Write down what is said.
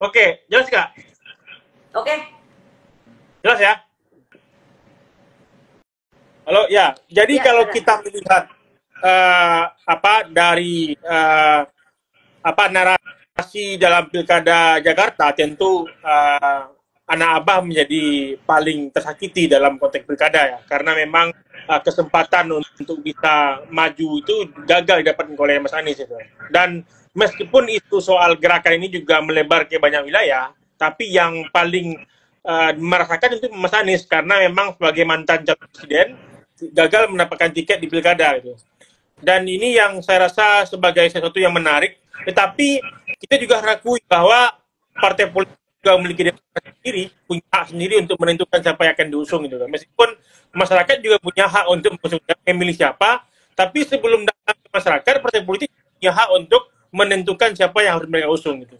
Oke, jelas nggak? Oke. Jelas ya? Halo, ya. Jadi Ya, kalau kita melihat eh, apa dari eh, apa narasi dalam pilkada Jakarta, tentu eh, anak abah menjadi paling tersakiti dalam konteks pilkada ya, karena memang eh, kesempatan untuk bisa maju itu gagal didapatkan oleh Mas Anies itu. Dan meskipun itu soal gerakan ini juga melebar ke banyak wilayah, tapi yang paling eh, merasakan itu Mas Anies karena memang sebagai mantan calon presiden gagal mendapatkan tiket di pilkada gitu. Dan ini yang saya rasa sebagai sesuatu yang menarik. Tetapi kita juga harus akui bahwa partai politik juga memiliki demokrasi sendiri, punya hak sendiri untuk menentukan siapa yang akan diusung gitu. Meskipun masyarakat juga punya hak untuk memilih siapa, tapi sebelum datang ke masyarakat, partai politik punya hak untuk menentukan siapa yang harus mereka usung gitu.